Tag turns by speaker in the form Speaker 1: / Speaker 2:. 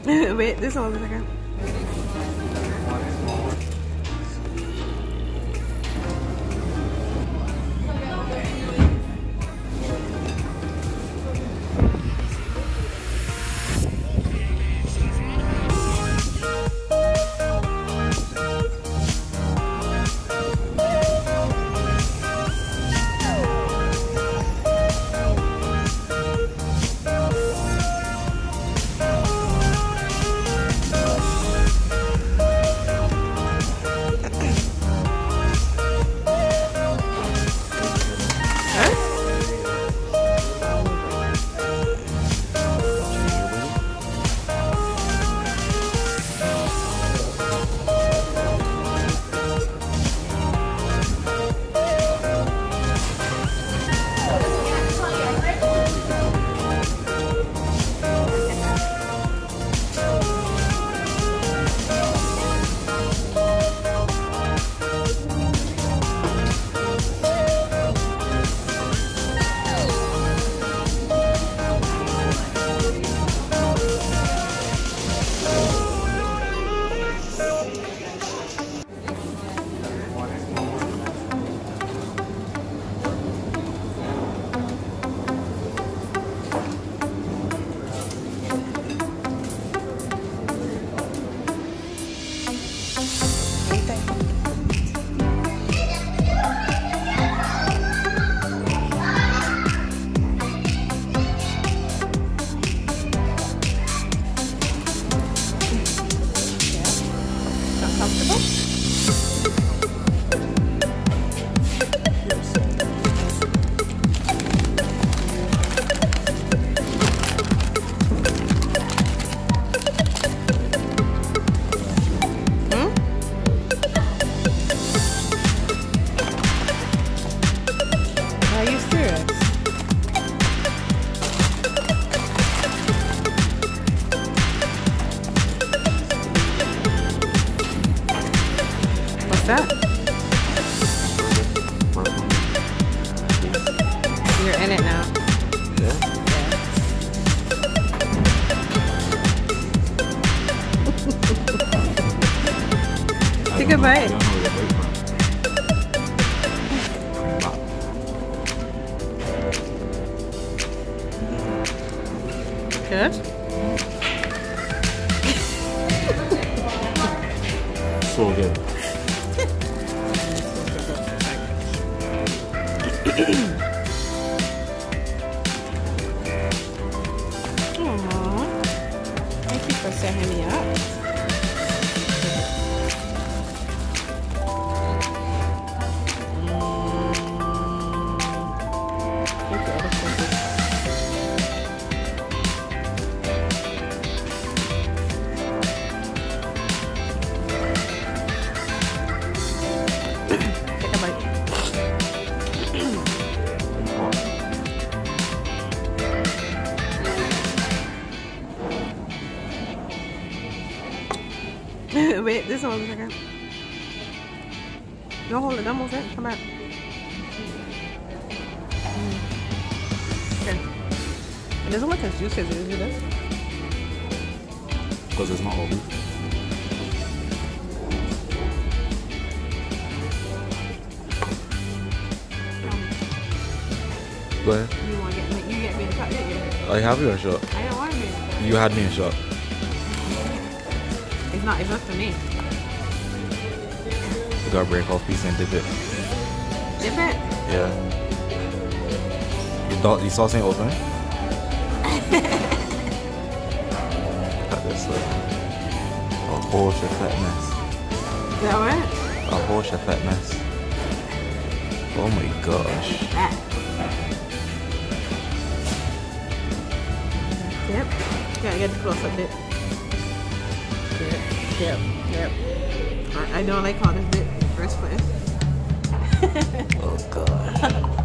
Speaker 1: Wait, this one a second. That? You're in it now.
Speaker 2: Yeah?
Speaker 1: Take a bite. Good?
Speaker 2: So good.
Speaker 1: Aww. Thank you for setting me up. Wait, this one a second. No, hold it. Don't move it. Come back. Mm. Okay. It doesn't look as juicy as it usually does.
Speaker 2: Because it's not beef. Go ahead.
Speaker 1: You want to get me? You get me a shot, didn't you?
Speaker 2: I have you a shot.
Speaker 1: I don't want to be. in a shot.
Speaker 2: You had me a shot.
Speaker 1: It's not. Not for me.
Speaker 2: You gotta break off piece and dip it.
Speaker 1: Dip it.
Speaker 2: Yeah. You, don't, you saw something open? Got this like a whole fat mess.
Speaker 1: Is that what?
Speaker 2: A whole fat mess. Oh my gosh.
Speaker 1: That. Yep. Gotta get the close up bit. Yep. Yep. I, I don't like how this bit in the first place.
Speaker 2: Oh god.